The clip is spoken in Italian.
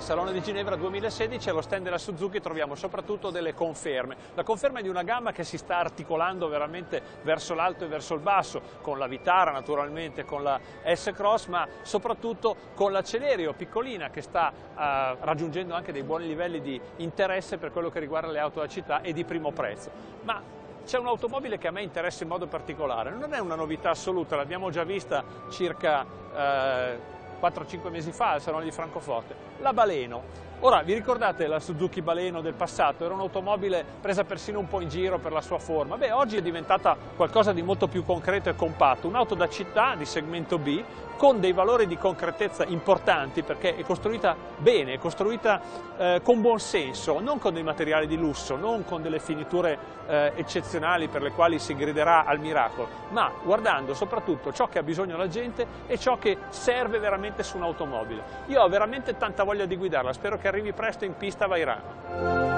Salone di Ginevra 2016 allo stand della Suzuki troviamo soprattutto delle conferme. La conferma di una gamma che si sta articolando veramente verso l'alto e verso il basso, con la Vitara naturalmente, con la S-Cross, ma soprattutto con la Celerio piccolina che sta eh, raggiungendo anche dei buoni livelli di interesse per quello che riguarda le auto da città e di primo prezzo. Ma c'è un'automobile che a me interessa in modo particolare, non è una novità assoluta, l'abbiamo già vista circa eh, 4-5 mesi fa al Salone di Francoforte, la Baleno. Ora, vi ricordate la Suzuki Baleno del passato? Era un'automobile presa persino un po' in giro per la sua forma. Beh, oggi è diventata qualcosa di molto più concreto e compatto, un'auto da città di segmento B con dei valori di concretezza importanti perché è costruita bene, è costruita eh, con buon senso, non con dei materiali di lusso, non con delle finiture eh, eccezionali per le quali si griderà al miracolo, ma guardando soprattutto ciò che ha bisogno la gente e ciò che serve veramente su un'automobile. Io ho veramente tanta voglia di guidarla, spero che arrivi presto in pista Vairano.